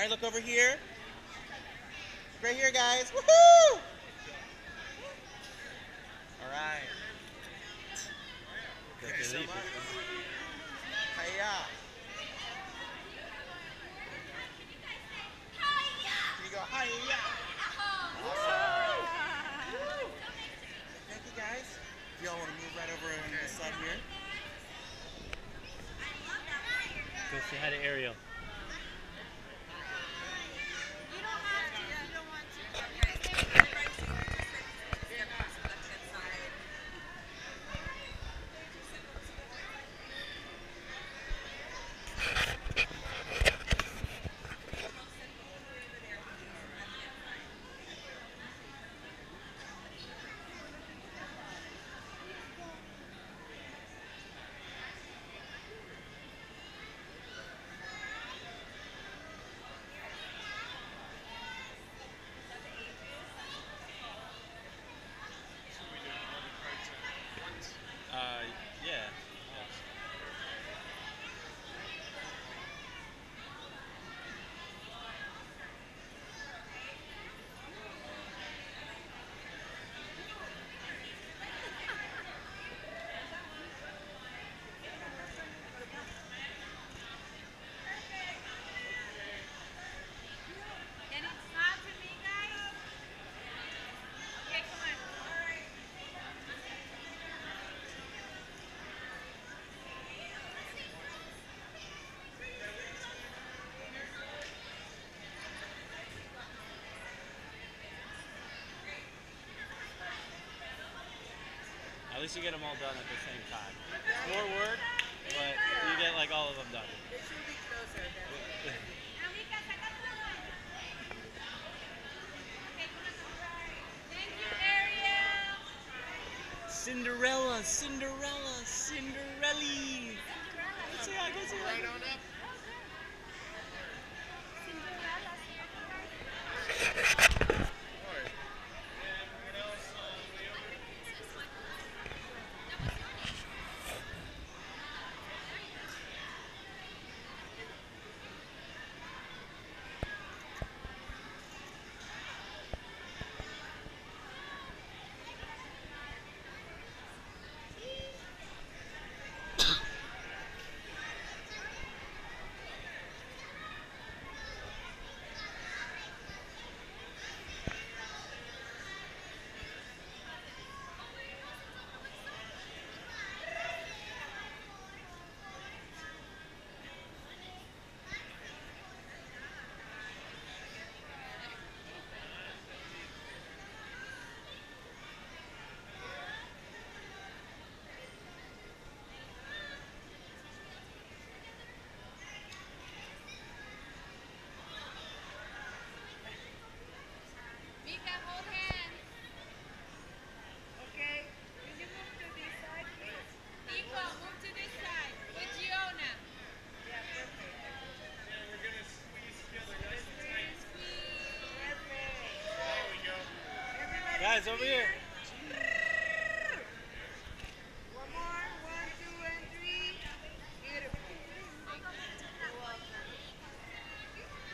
All right, look over here. Right here, guys. Woohoo! All right. Thank you so much. Hiya. Here you go. Hiya. Awesome. Thank you, guys. If y'all want to move right over on this side here. Go say hi to Ariel. Uh, yeah. Can it smile to me, guys? Okay, come on. All right. At least you get them all done at the same time. It's more work, but you get like all of them done. Amika, saca tu mano. Okay, come on. All right. Thank you, Ariel. Cinderella, Cinderella, Cinderelli. Go say hi, go say hi. Right on up. Mika, hold hands. Okay. Can you move to this side, please? Nico, move to this side with Giona. Yeah, perfect. We're gonna squeeze together, guys. Squeeze, squeeze. There we go. Guys, over here.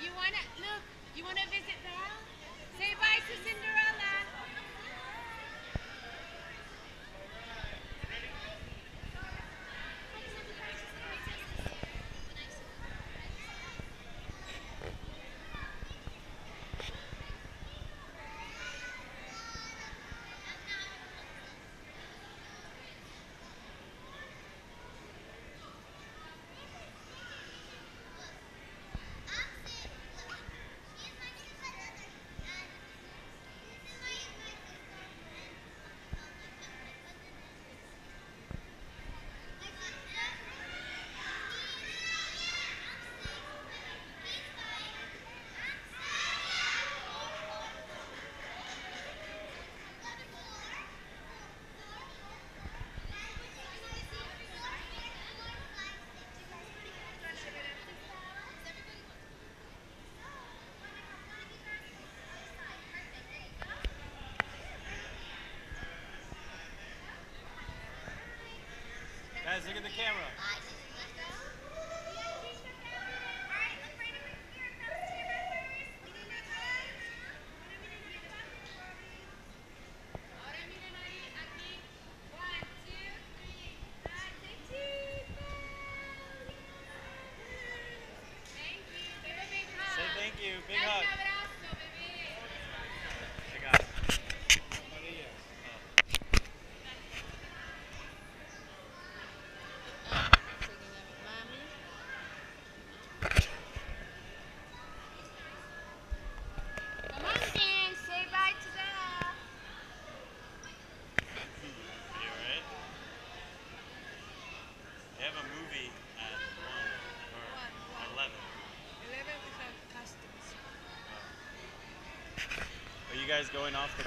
You wanna look? You wanna visit Val? Say bye to Cinderella. You guys going off the